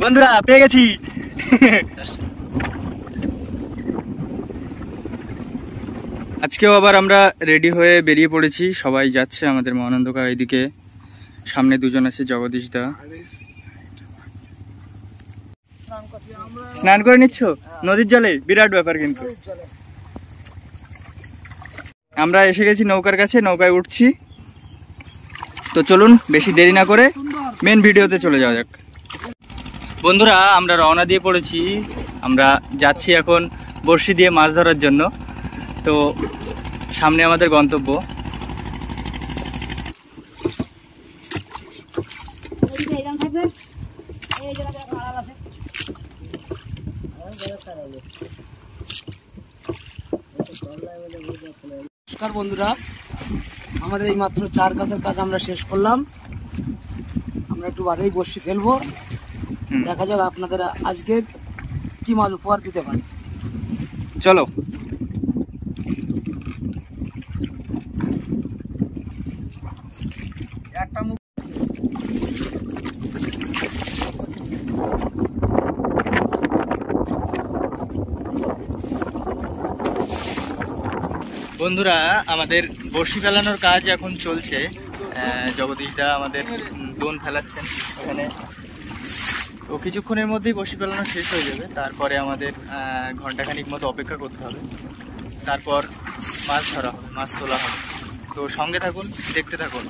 বন্ধুরা, পেয়ে গেছি। আজকেও আবার আমরা রেডি হয়ে বেরিয়ে পড়েছি। সবাই যাচ্ছে আমাদের মহানন্দকা এইদিকে সামনে দুজন আছে জগদীশ দা। স্নান করে নিচ্ছ? নদীর জলে? বিরাট ব্যাপার কিন্তু। আমরা এসে গেছি নৌকার কাছে, নৌকায় উঠছি। তো চলুন বেশি দেরি না করে মেন ভিডিওতে চলে যাওয়া যাক। বন্ধুরা, আমরা রওনা দিয়ে পড়েছি। আমরা যাচ্ছি এখন বড়শি দিয়ে মাছ ধরার জন্য। তো সামনে আমাদের গন্তব্য। নমস্কার বন্ধুরা। আমাদের এই মাত্র চার কাজের কাজ আমরা শেষ করলাম। আমরা একটু বাদেই বসি ফেলব। দেখা যাক আপনাদের আজকে কি মাছ উপহার দিতে পারি। চলো। বন্ধুরা, আমাদের বসি ফেলানোর কাজ এখন চলছে। জগদীশদা আমাদের দোন ফেলাচ্ছেন এখানে। তো কিছুক্ষণের মধ্যেই বসি ফেলানো শেষ হয়ে যাবে। তারপরে আমাদের ঘন্টাখানিক মতো অপেক্ষা করতে হবে। তারপর মাছ ধরা হবে, মাছ তোলা হবে। তো সঙ্গে থাকুন, দেখতে থাকুন।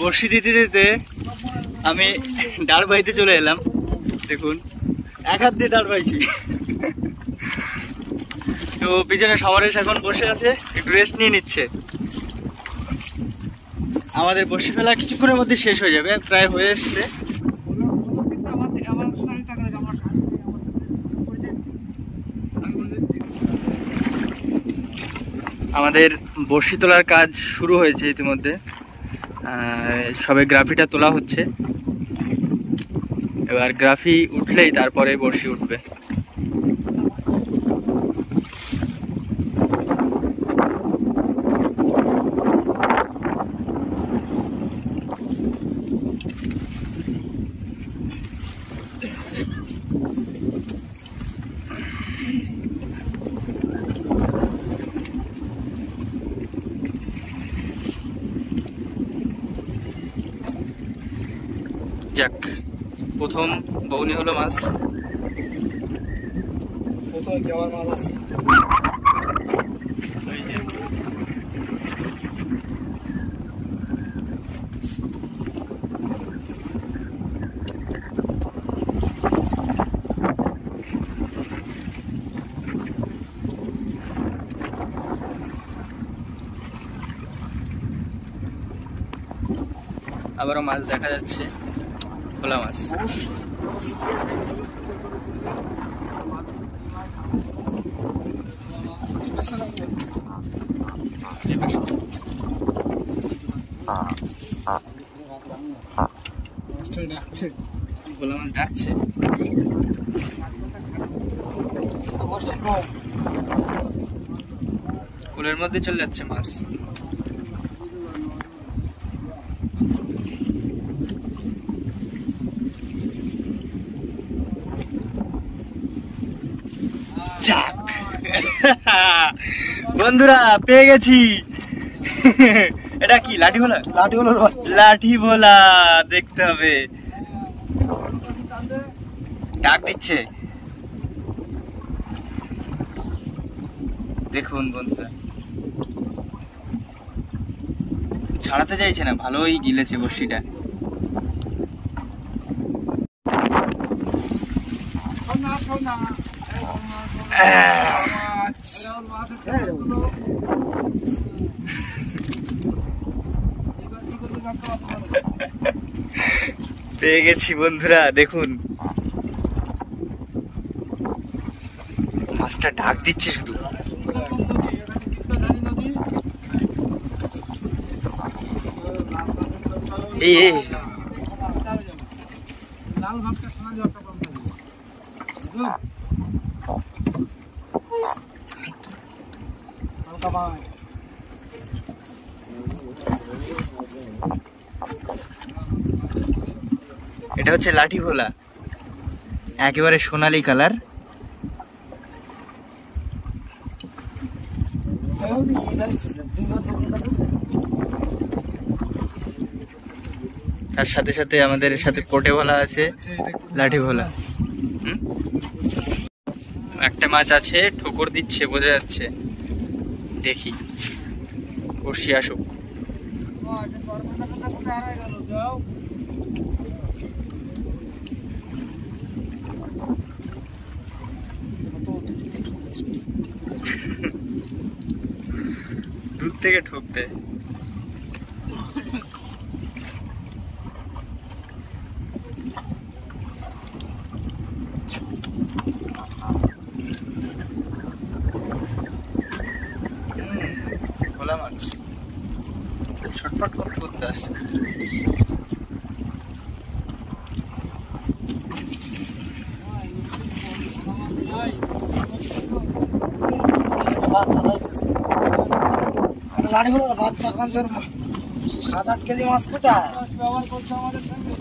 বড়শি দিতে দিতে আমি ডাড় বাইতে চলে এলাম। দেখুন, এক হাত দিয়ে ডাড় বাইছি। তো পিছনে সমারেশ এখন বসে আছে, একটু রেস্ট নিয়ে নিচ্ছে। আমাদের বসে ফেলা কিছুক্ষণের মধ্যে শেষ হয়ে যাবে, প্রায় হয়ে এসছে। আমাদের বড়শি তোলার কাজ শুরু হয়েছে ইতিমধ্যে। সবে গ্রাফিটা তোলা হচ্ছে। এবার গ্রাফি উঠলেই তারপরে বর্ষি উঠবে যাক প্রথম বৌনি হলো মাছ। কোথাও যাওয়ার মাছ আছে? আবারও মাছ দেখা যাচ্ছে। খোলা মাছ। মাছটা ডাকছে। মাছ ডাকছে। কুলের মধ্যে চলে যাচ্ছে মাছ। যাক। বন্ধুরা পেয়ে গেছি। এটা কি লাঠি ভোলা লাঠি বাচ্চা। লাঠি ভোলা দেখতে হবে। ডাক দিচ্ছে। দেখুন বন্ধুরা। ছাড়াতে চাইছে না ভালোই গিলেছে বর্ষিটা পেয়ে গেছি বন্ধুরা দেখুন। মাছটা ডাক দিচ্ছে শুধু। এই লাল ভাবটা শোনা হালকা পায় এটা হচ্ছে লাঠি ভোলা। একেবারে সোনালি কালার। তার সাথে সাথে আমাদের সাথে কোটে ভোলা আছে, লাঠি ভোলা। একটা মাছ আছে, ঠোকর দিচ্ছে, বোঝা যাচ্ছে। দেখি। বসি, আসুক। থেকে ঠুকতে খোলা মাছ ছটফট করতে করতে আসছে লাড়িগুলো বাচ্চা এখন তোর সাত আট কেজি মাছ কোথায়? ব্যবহার করছে আমাদের সঙ্গে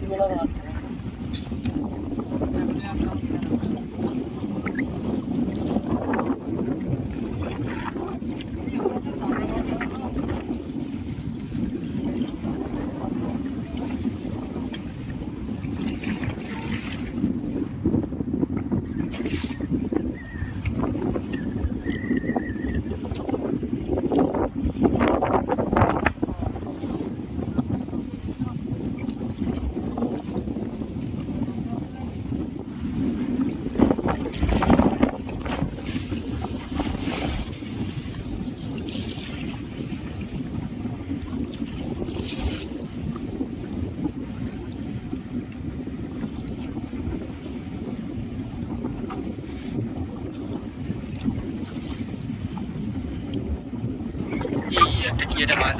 ती বাচ্চা এই একটা কি একটা মাছ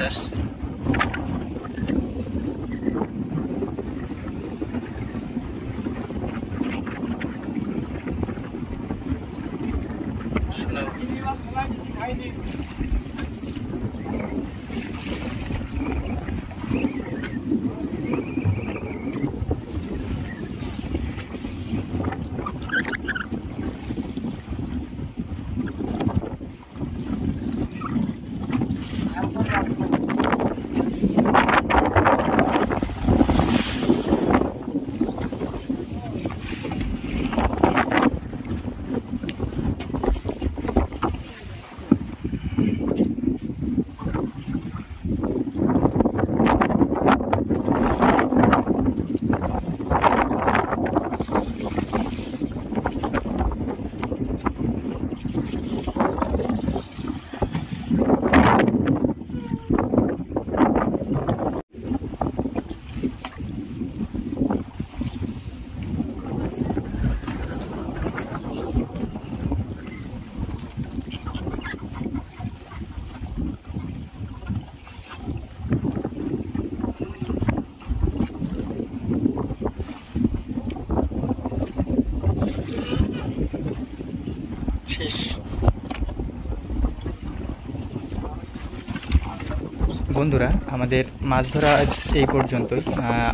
বন্ধুরা, আমাদের মাছ ধরা আজ এই পর্যন্তই।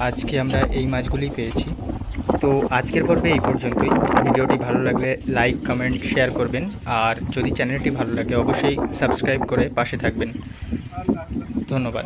আজকে আমরা এই মাছগুলি পেয়েছি। তো আজকের পর্বে এই পর্যন্তই। ভিডিওটি ভালো লাগলে লাইক, কমেন্ট, শেয়ার করবেন। আর যদি চ্যানেলটি ভালো লাগে, অবশ্যই সাবস্ক্রাইব করে পাশে থাকবেন। ধন্যবাদ।